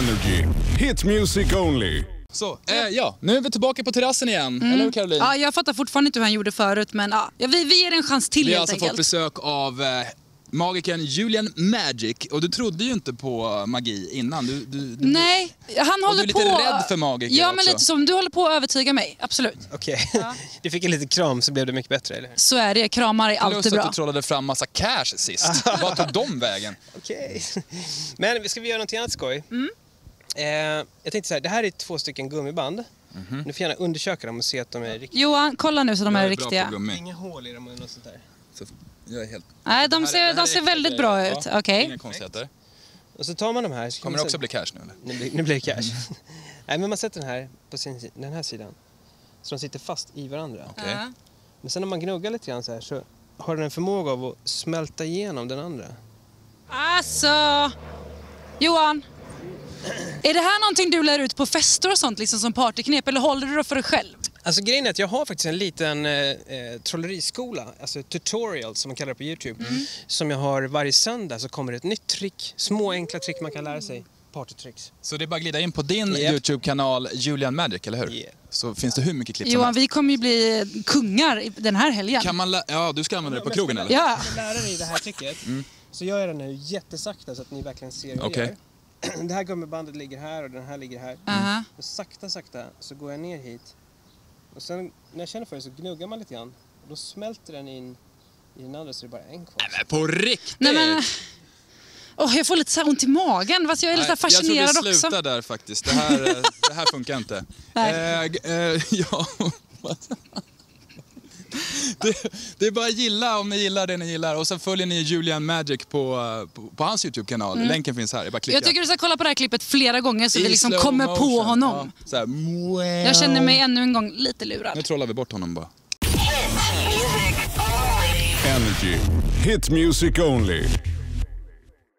Energy. Hit music only. Så, eh, ja, nu är vi tillbaka på terrassen igen. Eller hur Caroline? Ja, jag fattar fortfarande inte hur han gjorde förut men ja, ja, vi, vi ger en chans till Vi har alltså enkelt. fått besök av eh, magikern Julian Magic. Och du trodde ju inte på magi innan. Du, du, du, Nej, han håller du är lite på... rädd för magiker Ja, men också. lite som du håller på att övertyga mig. Absolut. Okej. Du fick en liten kram så blev det mycket bättre, eller? Så är det. Kramar är Plus alltid att bra. du trollade fram massa cash sist. Vad tog de vägen? Okej. Men ska vi göra något annat skoj? Eh, jag tänkte så här, det här är två stycken gummiband. Du får gärna undersöka dem och se att de är riktiga. Johan, kolla nu så de Jag är bra på riktiga. gummi. Inga hål i dem eller något sånt där. Så jag är helt... Nej, de Det här är- ser, det här de är ser väldigt bra Ja, ut. Okej. Inga konstigheter. Och så tar man de här. Kommer det också bli cash nu eller? Nu blir, nu blir det cash. Nej, men man sätter den här på sin, si- den här sidan. Så de sitter fast i varandra. Okej. Ja. Men sen när man gnuggar lite grann så här så har den en förmåga av att smälta igenom den andra. Alltså... Johan. Är det här någonting du lär ut på fester och sånt liksom som partyknep eller håller du det för dig själv? Alltså grejen är att jag har faktiskt en liten eh, eh, trolleriskola, alltså tutorial som man kallar det på Youtube. Som jag har varje söndag så kommer det ett nytt trick, små enkla trick man kan lära sig. Partytricks. Så det är bara att glida in på din Japp. YouTube-kanal Julian Magic, eller hur? Yeah. Så finns det hur mycket klipp som Johan, helst. vi kommer ju bli kungar i den här helgen. Kan man Ja, du ska använda det på krogen eller? Ja. Att lära dig det här tricket så gör jag det nu jättesakta så att ni verkligen ser hur jag Okej. gör. Det här gummibandet ligger här och den här ligger här. Aha. Och sakta, sakta så går jag ner hit. Och sen när jag känner för det så gnuggar man lite grann. Och då smälter den in i den andra så det är bara en kvar. Men på riktigt? Nej, men... Åh, jag får lite så här ont i magen. Fast jag är lite så här fascinerad jag tror vi också. slutar där faktiskt. Det här, eh, det här funkar inte. Nej. Eh, eh, ja. Det, det är bara att gilla om ni gillar det ni gillar. Och sen följer ni Julian Magic på, på, på hans YouTube-kanal. Länken finns här. Det är bara att klicka. Mm. Jag tycker du ska kolla på det här klippet flera gånger så I vi liksom kommer på motion. honom. Ja, så här, wow. Jag känner mig ännu en gång lite lurad. Nu trollar vi bort honom bara. Energy. Hit music only.